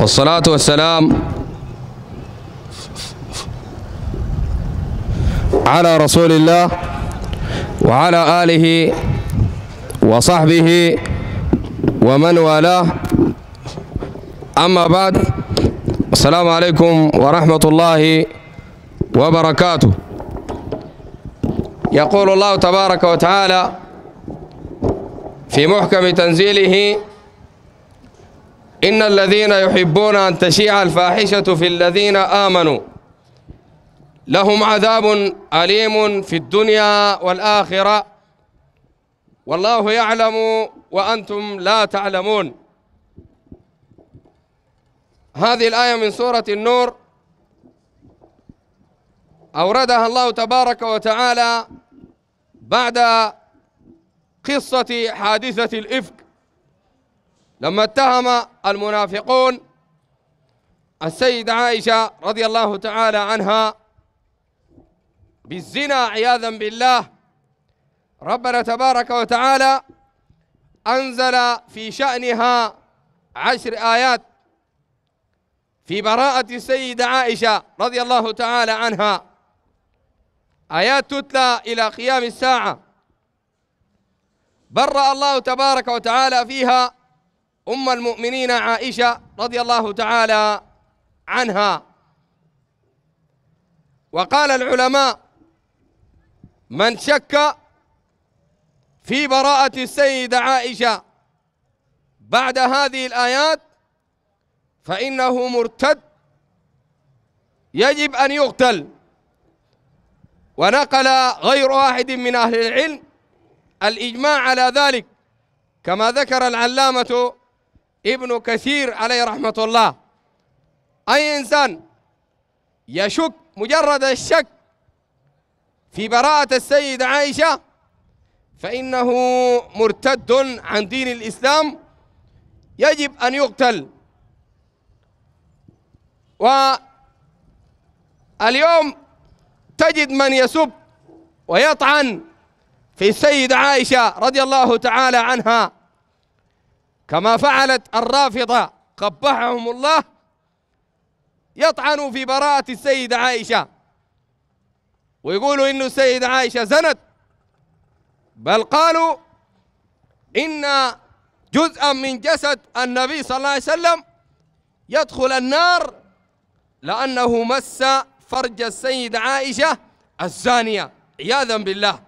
والصلاة والسلام على رسول الله وعلى آله وصحبه ومن والاه. أما بعد السلام عليكم ورحمة الله وبركاته. يقول الله تبارك وتعالى في محكم تنزيله إن الذين يحبون أن تشيع الفاحشة في الذين آمنوا لهم عذاب أليم في الدنيا والآخرة. والله يعلم وأنتم لا تعلمون. هذه الآية من سورة النور. أوردها الله تبارك وتعالى بعد قصة حادثة الإفك. لما اتهم المنافقون السيدة عائشة رضي الله تعالى عنها بالزنا عياذا بالله ربنا تبارك وتعالى أنزل في شأنها عشر آيات في براءة السيدة عائشة رضي الله تعالى عنها. آيات تتلى إلى قيام الساعة. برأ الله تبارك وتعالى فيها أم المؤمنين عائشة رضي الله تعالى عنها. وقال العلماء من شك في براءة السيدة عائشة بعد هذه الآيات فإنه مرتد يجب أن يقتل. ونقل غير واحد من أهل العلم الإجماع على ذلك كما ذكر العلامة ابن كثير عليه رحمة الله. أي إنسان يشك مجرد الشك في براءة السيدة عائشة فإنه مرتد عن دين الإسلام يجب أن يقتل. واليوم تجد من يسب ويطعن في السيدة عائشة رضي الله تعالى عنها. كما فعلت الرافضة قبحهم الله يطعنوا في براءة السيدة عائشة. ويقولوا إنه السيدة عائشة زنت بل قالوا إن جزءا من جسد النبي صلى الله عليه وسلم يدخل النار لأنه مس فرج السيدة عائشة الزانية. عياذا بالله.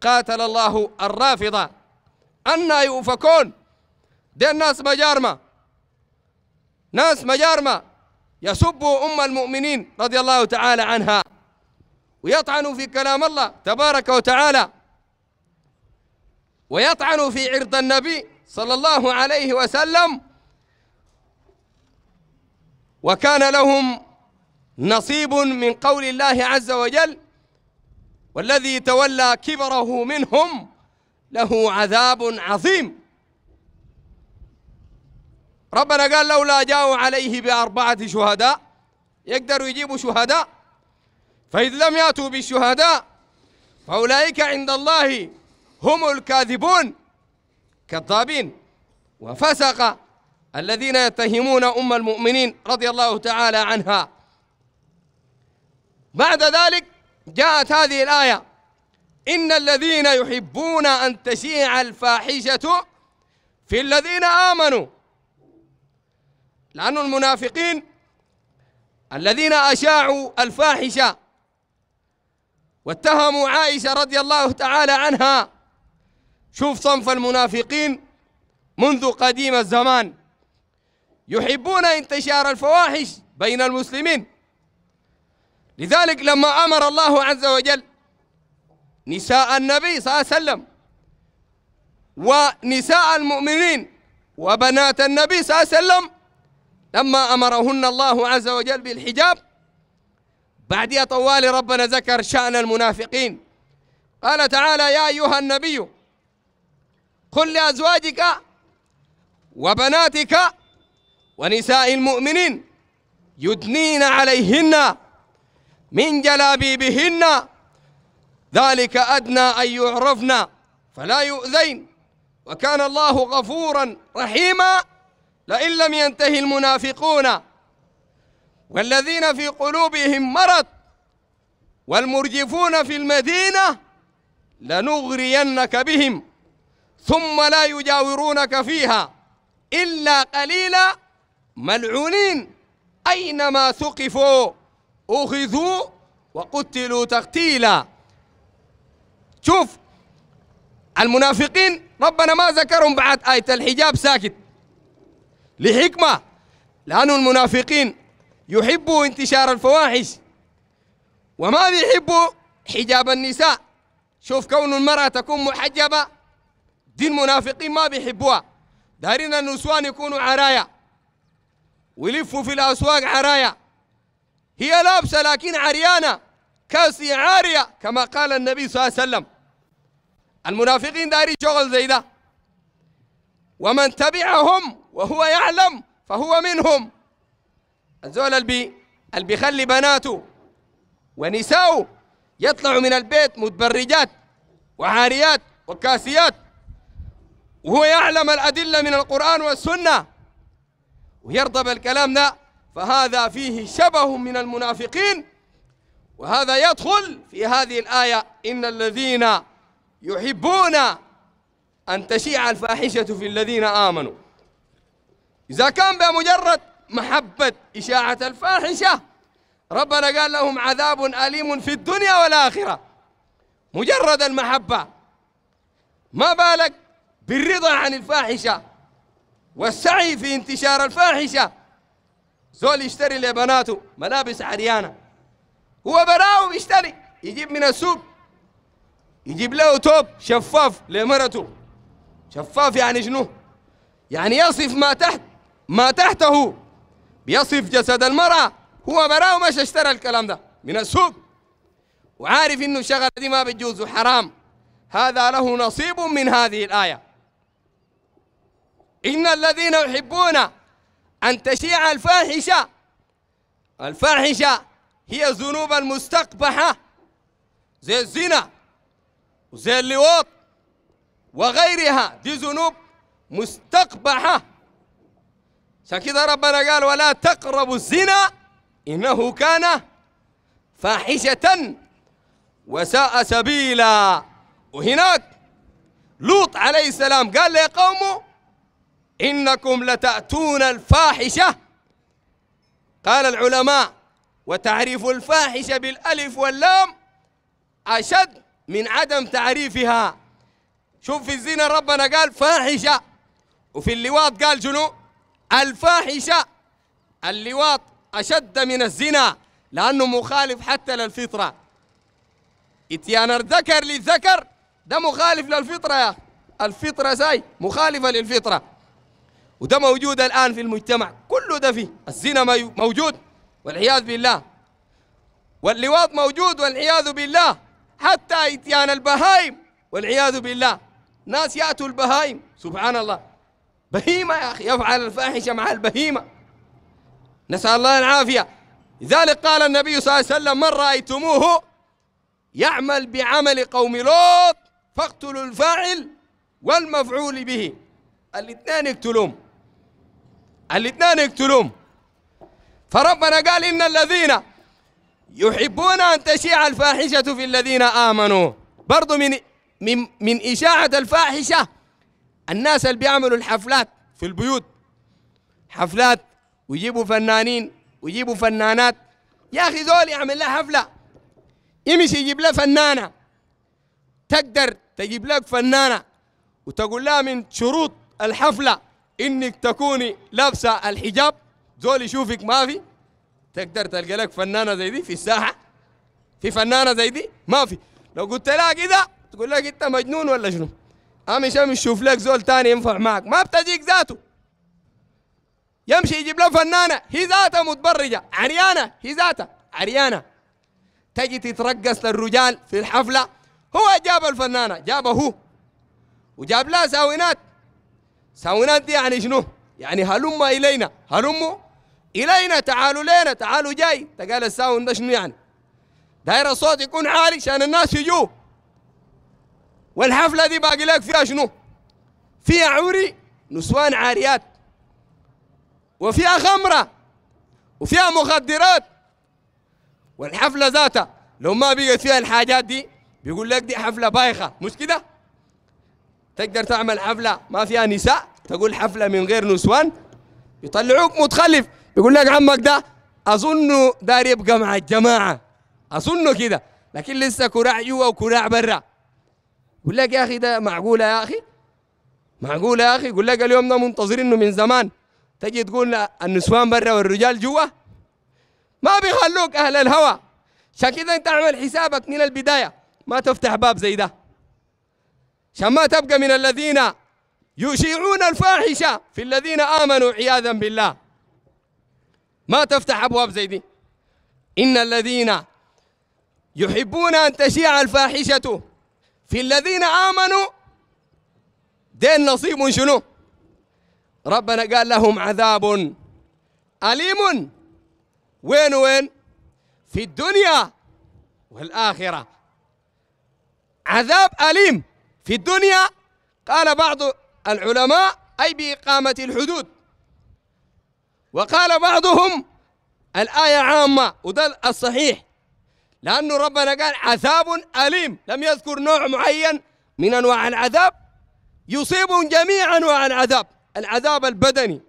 قاتل الله الرافضة. أنا يؤفكون دي الناس مجارمة ناس مجارمة يسبوا أم المؤمنين رضي الله تعالى عنها. ويطعنوا في كلام الله تبارك وتعالى. ويطعنوا في عرض النبي صلى الله عليه وسلم. وكان لهم نصيب من قول الله عز وجل والذي تولى كبره منهم له عذاب عظيم. ربنا قال لولا جاءوا عليه بأربعة شهداء يقدروا يجيبوا شهداء. فإذ لم يأتوا بالشهداء فأولئك عند الله هم الكاذبون كذابين وفسق الذين يتهمون أم المؤمنين رضي الله تعالى عنها. بعد ذلك جاءت هذه الآية إن الذين يحبون أن تشيع الفاحشة في الذين آمنوا لأن المنافقين الذين أشاعوا الفاحشة واتهموا عائشة رضي الله تعالى عنها شوف صنف المنافقين منذ قديم الزمان. يحبون انتشار الفواحش بين المسلمين. لذلك لما أمر الله عز وجل نساء النبي صلى الله عليه وسلم ونساء المؤمنين وبنات النبي صلى الله عليه وسلم لما أمرهن الله عز وجل بالحجاب بعد طوال ربنا ذكر شأن المنافقين. قال تعالى يا أيها النبي قل لأزواجك وبناتك ونساء المؤمنين يدنين عليهن من جلابيبهن ذلك أدنى أن يعرفن فلا يؤذين. وكان الله غفورا رحيما. لئن لم ينتهي المنافقون والذين في قلوبهم مرض والمرجفون في المدينة لنغرينك بهم ثم لا يجاورونك فيها إلا قليلا ملعونين. أينما ثقفوا أخذوا وقتلوا تقتيلا. شوف المنافقين ربنا ما ذكرهم بعد آية الحجاب ساكت. لحكمة. لأن المنافقين يحبوا انتشار الفواحش. وما بيحبوا حجاب النساء. شوف كون المرأة تكون محجبة. دي المنافقين ما بيحبوها. دارين النسوان يكونوا عرايا. ويلفوا في الأسواق عرايا. هي لابسة لكن عريانة. كاسي عارية كما قال النبي صلى الله عليه وسلم. المنافقين داري شغل زي ده. ومن تبعهم وهو يعلم فهو منهم. الزول البي اللي بيخلي بناته. ونساؤه يطلعوا من البيت متبرجات وعاريات وكاسيات. وهو يعلم الأدلة من القرآن والسنة. ويرضى بالكلام ده فهذا فيه شبه من المنافقين. وهذا يدخل في هذه الآية إن الذين يحبون أن تشيع الفاحشة في الذين آمنوا. إذا كان بمجرد محبة إشاعة الفاحشة ربنا قال لهم عذاب أليم في الدنيا والآخرة. مجرد المحبة. ما بالك بالرضا عن الفاحشة والسعي في انتشار الفاحشة؟ زول يشتري لبناته ملابس عريانة. هو براو يشتري يجيب من السوق. يجيب له توب شفاف لمرته. شفاف يعني شنو؟ يعني يصف ما تحت. ما تحته. بيصف جسد المرأة. هو براو مش اشترى الكلام ده. من السوق. وعارف إنه الشغلة دي ما بتجوز حرام هذا له نصيب من هذه الآية. إن الذين يحبون أن تشيع الفاحشة. الفاحشة هي الذنوب المستقبحة. زي الزنا. وزي اللواط. وغيرها. دي ذنوب مستقبحة. عشان كده ربنا قال ولا تقربوا الزنا إنه كان فاحشة وساء سبيلا. وهناك لوط عليه السلام قال لقومه إنكم لتأتون الفاحشة. قال العلماء وتعريف الفاحشة بالألف واللام أشد من عدم تعريفها. شوف في الزنا ربنا قال فاحشة وفي اللواط قال شنو؟ الفاحشة اللواط أشد من الزنا لأنه مخالف حتى للفطرة. إتيان الذكر للذكر ده مخالف للفطرة يا الفطرة زي مخالفة للفطرة. وده موجود الآن في المجتمع كله ده فيه. الزنا موجود والعياذ بالله. واللواط موجود والعياذ بالله. حتى إتيان البهايم والعياذ بالله. ناس يأتوا البهايم سبحان الله. بهيمة يا أخي يفعل الفاحشة مع البهيمة. نسأل الله العافية. لذلك قال النبي صلى الله عليه وسلم من رأيتموه يعمل بعمل قوم لوط فاقتلوا الفاعل والمفعول به. الاثنين اقتلوهم. الاثنين يقتلوهم فربنا قال إن الذين يحبون أن تشيع الفاحشة في الذين آمنوا. برضو من من من إشاعة الفاحشة الناس اللي بيعملوا الحفلات في البيوت حفلات ويجيبوا فنانين ويجيبوا فنانات. يا أخي زول يعمل لها حفلة يمشي يجيب له فنانة. تقدر تجيب لك فنانة وتقول لها من شروط الحفلة إنك تكوني لابسة الحجاب. زول يشوفك ما في تقدر تلقى لك فنانة زي دي في الساحة. في فنانة زي دي ما في. لو قلت لها كده تقول لك أنت مجنون ولا شنو؟ امشي امشي شوف لك زول تاني ينفع معك؟ ما بتجيك ذاته. يمشي يجيب له فنانة هي ذاتها متبرجة. عريانة هي ذاتها. عريانة. تجي تترقص للرجال في الحفلة. هو جاب الفنانة جابه هو. وجاب لها ساوينات. ساونات دي يعني شنو؟ يعني هلم إلينا. هلموا إلينا. تعالوا لينا تعالوا جاي. تقال الساون ده شنو يعني؟ داير الصوت يكون عالي عشان الناس يجوا. والحفلة دي باقي لك فيها شنو؟ فيها عوري نسوان عاريات وفيها خمرة وفيها مخدرات. والحفلة ذاتها لو ما بقت فيها الحاجات دي بيقول لك دي حفلة بايخة. مش كده؟ تقدر تعمل حفلة ما فيها نساء تقول حفلة من غير نسوان يطلعوك متخلف. يقول لك عمك ده أظنه دار يبقى مع الجماعة. أظنه كده. لكن لسه كراع جوا وكراع برا. يقول لك يا أخي ده معقولة يا أخي؟ معقولة يا أخي؟ يقول لك اليوم ده منتظرينه من زمان. تجي تقول النسوان برا والرجال جوا؟ ما بيخلوك أهل الهوى. عشان كده أنت اعمل حسابك من البداية. ما تفتح باب زي ده. عشان ما تبقى من الذين يشيعون الفاحشة في الذين آمنوا عياذا بالله. ما تفتح أبواب زي دي. إن الذين يحبون أن تشيع الفاحشة في الذين آمنوا دين نصيب شنو؟ ربنا قال لهم عذاب أليم. وين وين؟ في الدنيا والآخرة. عذاب أليم. في الدنيا قال بعض العلماء أي بإقامة الحدود. وقال بعضهم الآية عامة وده الصحيح. لأنه ربنا قال عذاب أليم. لم يذكر نوع معين من أنواع العذاب. يصيبهم جميع أنواع العذاب. العذاب البدني.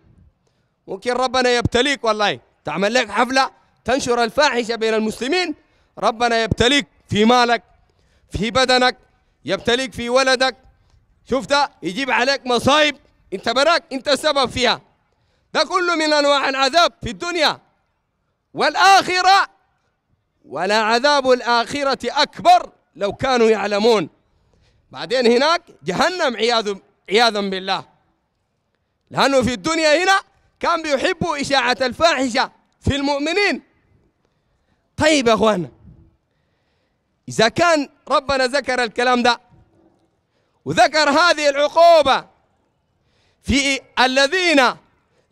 ممكن ربنا يبتليك والله. تعمل لك حفلة تنشر الفاحشة بين المسلمين. ربنا يبتليك في مالك في بدنك يبتليك في ولدك. شفت يجيب عليك مصايب. انت براك انت السبب فيها. ده كله من أنواع العذاب في الدنيا. والآخرة ولا عذاب الآخرة أكبر لو كانوا يعلمون. بعدين هناك جهنم عياذ عياذا بالله. لأنه في الدنيا هنا كان بيحبوا إشاعة الفاحشة في المؤمنين. طيب يا اخوانا إذا كان ربنا ذكر الكلام ده وذكر هذه العقوبة في الذين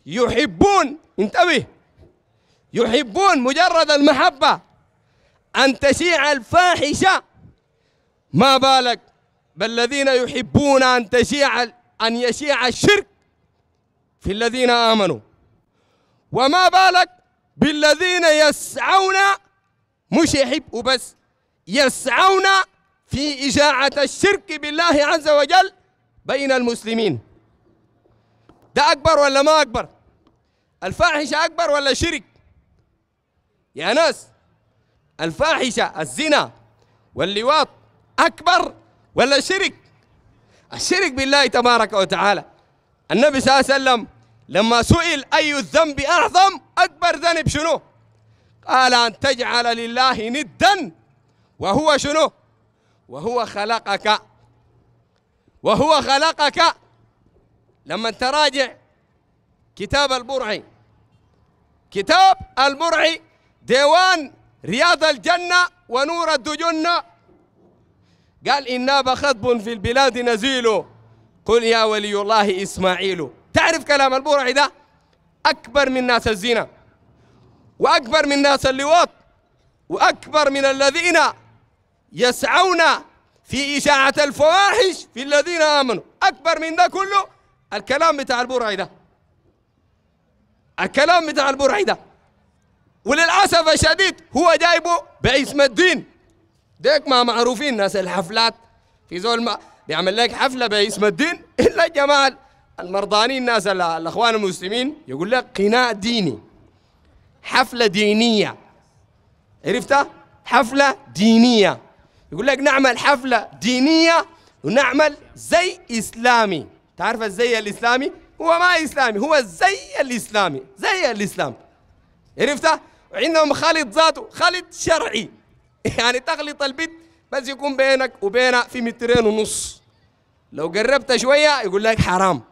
يحبون انتبه يحبون مجرد المحبة أن تشيع الفاحشة. ما بالك بالذين يحبون أن تشيع أن يشيع الشرك في الذين آمنوا. وما بالك بالذين يسعون مش يحبوا بس يسعون في إشاعة الشرك بالله عز وجل بين المسلمين. ده أكبر ولا ما أكبر؟ الفاحشة أكبر ولا شرك؟ يا ناس الفاحشة الزنا واللواط أكبر ولا شرك؟ الشرك بالله تبارك وتعالى. النبي صلى الله عليه وسلم لما سئل أي الذنب أعظم أكبر ذنب شنو؟ قال أن تجعل لله ندا وهو شنو؟ وهو خلقك. وهو خلقك. لما تراجع كتاب البرعي كتاب البرعي ديوان رياض الجنة ونور الدجنة. قال إنا خطب في البلاد نزيل. قل يا ولي الله إسماعيل. تعرف كلام البرعي ده؟ أكبر من ناس الزنا وأكبر من ناس اللواط وأكبر من الذين يسعون في إشاعة الفواحش في الذين آمنوا. أكبر من ده كله الكلام بتاع البرعي ده. الكلام بتاع البرعي ده. وللأسف الشديد هو جايبه باسم الدين. ديك ما معروفين ناس الحفلات. في زول ما بيعمل لك حفلة باسم الدين. إلا الجماعة المرضانين الناس الأخوان المسلمين. يقول لك قناع ديني. حفلة دينية. عرفتها؟ حفلة دينية. يقول لك نعمل حفلة دينية ونعمل زي إسلامي. تعرف الزي الإسلامي؟ هو ما إسلامي هو الزي الإسلامي زي الإسلام. عرفت؟ وعندهم خلط ذاته خلط شرعي. يعني تخلط البيت بس يكون بينك وبينها في مترين ونص. لو قربت شوية يقول لك حرام.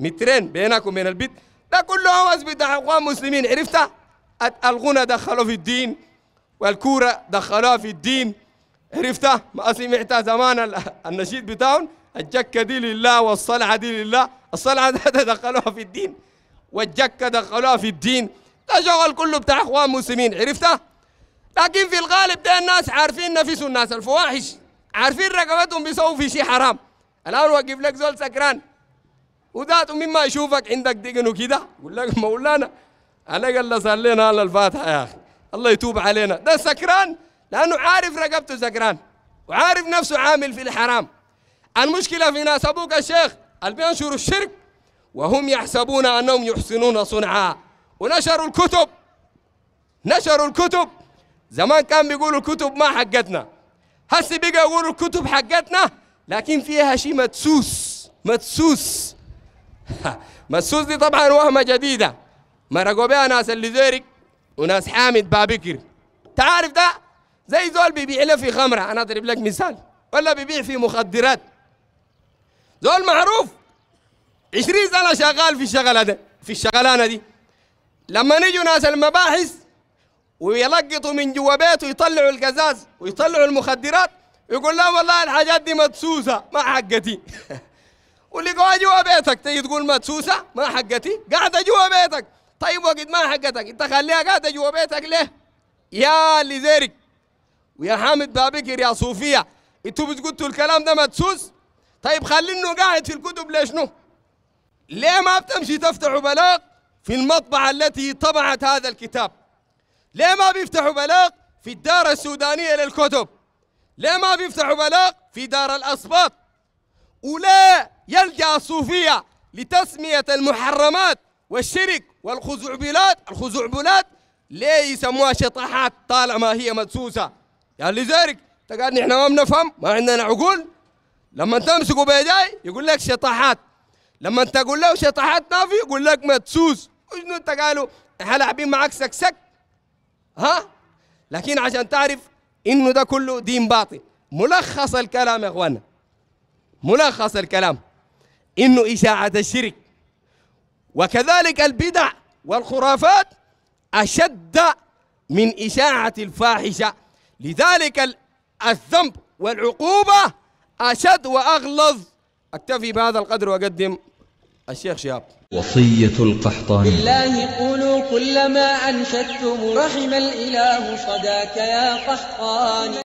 مترين بينك وبين البيت. ده كله هوس بتاع أخوان مسلمين عرفت؟ الغنى دخلوا في الدين والكورة دخلوها في الدين عرفتها ما سمعت زمان النشيد بتاعهم؟ الجكة دي لله والصلعة دي لله. الصلعة ده دخلوها في الدين. والجكة دخلوها في الدين. ده شغل كله بتاع اخوان مسلمين عرفتها لكن في الغالب ده الناس عارفين نفسوا الناس الفواحش عارفين رقبتهم بيسووا في شيء حرام. الآن وقف لك زول سكران وذاته مما يشوفك عندك دقن وكده يقول لك مولانا أنا قال صلينا على الفاتحة يا أخي الله يتوب علينا. ده سكران لأنه عارف رقبته سكران وعارف نفسه عامل في الحرام. المشكلة في ناس أبوك الشيخ اللي بينشروا الشرك وهم يحسبون أنهم يحسنون صنعا ونشروا الكتب. نشروا الكتب. زمان كان بيقولوا الكتب ما حقتنا. هسه بقى يقولوا الكتب حقتنا لكن فيها شيء مدسوس. مدسوس. مدسوس دي طبعا وهمة جديدة. مرقوا بها ناس اللي زيرك وناس حامد بابكر. تعرف ده؟ زي زول بيبيع له في خمرة. أنا أضرب لك مثال. ولا بيبيع في مخدرات. زول معروف. 20 سنة شغال في الشغله ده في الشغلانة دي. لما نيجوا ناس المباحث ويلقطوا من جوا بيته يطلعوا القزاز ويطلعوا المخدرات يقول لا والله الحاجات دي مدسوسة ما حقتي. ولقوها جوا بيتك تيجي تقول مدسوسة؟ ما حقتي. قاعدة جوا بيتك. طيب وقت ما حقتك انت خليها قاعدة جوا بيتك ليه؟ يا اللي زيرك. ويا حامد بابكر يا صوفيا أنتوا بتقولوا الكلام ده مدسوس؟ طيب خلي انه قاعد في الكتب ليش نو؟ ليه ما بتمشي تفتحوا بلاغ؟ في المطبعة التي طبعت هذا الكتاب. ليه ما بيفتحوا بلاغ في الدار السودانية للكتب؟ ليه ما بيفتحوا بلاغ في دار الأسباط؟ ولا يلجأ الصوفية لتسمية المحرمات والشرك والخزعبلات الخزعبلات ليه يسموها شطحات طالما هي مدسوسة؟ اللي زيك تقال نحن ما بنفهم ما عندنا عقول. لما تمسكوا بيجاي يقول لك شطحات. لما تقول له شطحات ما في يقول لك مدسوس. وشنو انت قالوا إحنا لاعبين معك سكسك ها؟ لكن عشان تعرف إنه ده كله دين باطل. ملخص الكلام يا اخوانا ملخص الكلام. إنه إشاعة الشرك. وكذلك البدع والخرافات أشد من إشاعة الفاحشة. لذلك الذنب والعقوبة أشد وأغلظ. أكتفي بهذا القدر وأقدم. الشيخ شهاب. وصية القحطاني. بالله قولوا كل ما أنشدتم رحم الإله صداك يا قحطان